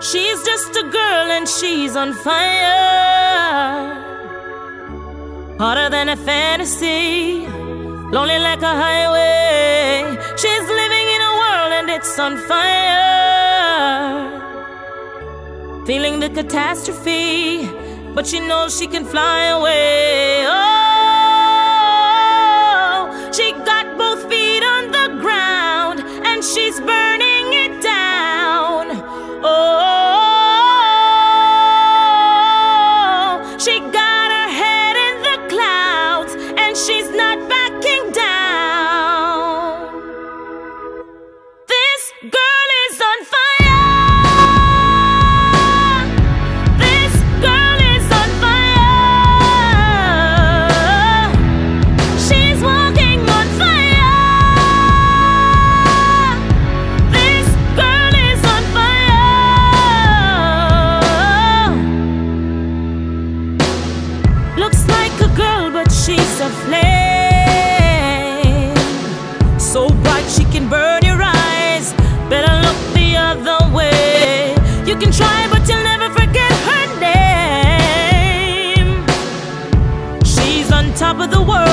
She's just a girl and she's on fire. Hotter than a fantasy, lonely like a highway. She's living in a world and it's on fire. Feeling the catastrophe, but she knows she can fly away. Oh, she got both feet on the ground and she's burning she's a flame. So bright she can burn your eyes. Better look the other way. You can try but you'll never forget her name. She's on top of the world.